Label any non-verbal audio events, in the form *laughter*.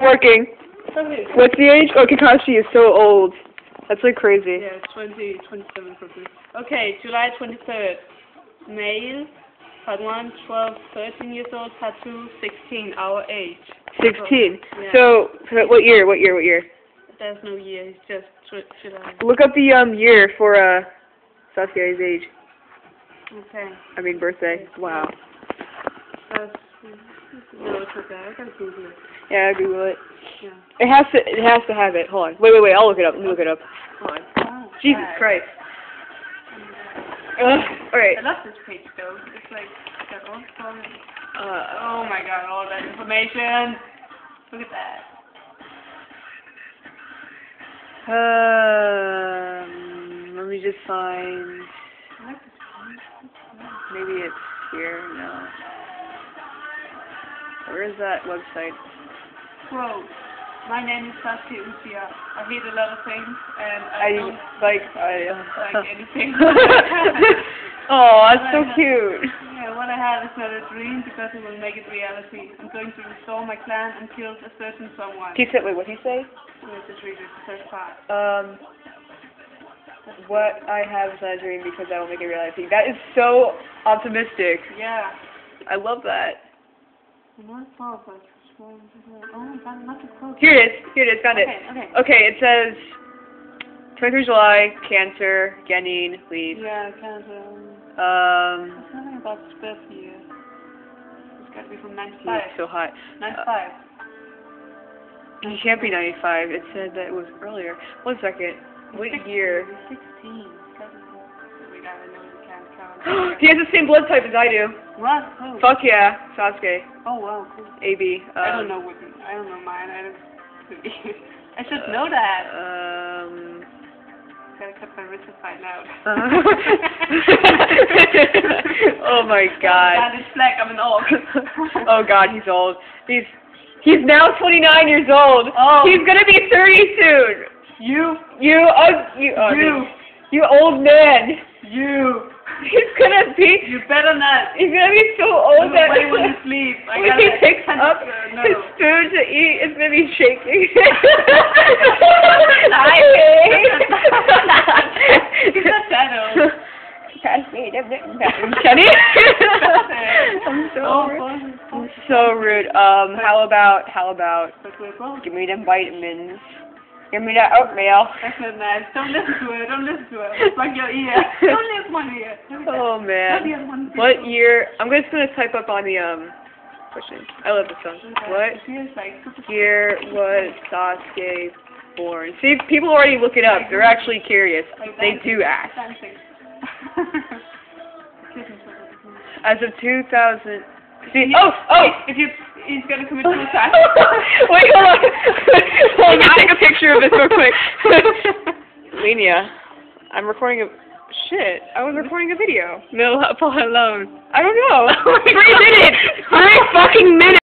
Working. What's the age? Oh, Kakashi is so old. That's like crazy. Yeah, 20, 27 probably. Okay, July 23rd. Male, part 1, 12, 13 years old, part 2, 16, our age. 16. Yeah. So, so what year? What year? What year? There's no year, it's just July. Look up the um year for uh Sasuke's age. Okay. I mean birthday. Wow. That's, no, it's okay. I can Google it. Yeah, Google it. Yeah. It has to. It has to have it. Hold on. Wait, wait, wait. I'll look it up. Let me look it up. Hold on. Oh, Jesus God. Christ. Ugh. All right. I love this page though. It's like got all Uh, Oh my god, all that information. Look at that. um, let me just find. I like this one. Maybe it's here. No. Where is that website? Quote. My name is Sasuke Uchiha. I hate a lot of things and I, I don't like. I. like anything. *laughs* oh, that's so cute. yeah, what I have is not a dream because it will make it reality. I'm going to restore my clan and kill a certain someone. He said, wait, what did he say? Let's just read it, the first part. Um, what I have is not a dream because I will make it reality. That is so optimistic. Yeah. I love that. Here it is. Here it is. Found it. Okay, okay. Okay, it says 23 July, Cancer, Genin, leave. Yeah, of. Um, Something about his birth year. It's got to be from he's 95. so hot. 95. He can't be 95. It said that it was earlier. One second. What 16, year? 16. It's gotta be- We gotta know we can't count. *gasps* he has the same blood type as I do. What? Who? Fuck yeah, Sasuke. Oh, wow, cool. AB. Um, I don't know what. I don't know mine. I don't. *laughs* I should know that. Um. Gotta cut my wrist to find out. *laughs* oh my *laughs* god. God, black. I'm an orc. oh god, he's old. He's he's now 29 years old. Oh. He's gonna be 30 soon. You. You, uh, you, uh, You. you old man. You. *laughs* He's gonna be. You better not. He's gonna be so old that when you *laughs* sleep. I when he picks *laughs* up no. his food to eat, it's gonna be shaking. He's a shadow. Kenny? I'm so Oh, rude. I'm so rude. Um, how about how about But we're both. give me them vitamins? Give me that oatmeal. That's not nice. Don't listen to it. Don't listen to it. *laughs* Plug your ear. Don't listen one ear. Oh man. one. What year? I'm just gonna type up on the um question. I love this song. What like year was Sasuke born? See, people already look it up. They're actually curious. They do ask. *laughs* As of 2000. See, oh, oh. If you, he's gonna commit *laughs* suicide. Wait, hold on, let me take a picture of this real quick. *laughs* Lenia, I'm recording a. Shit, I was recording a video. no, *laughs* Paul alone. I don't know. Three minutes. Three fucking minutes.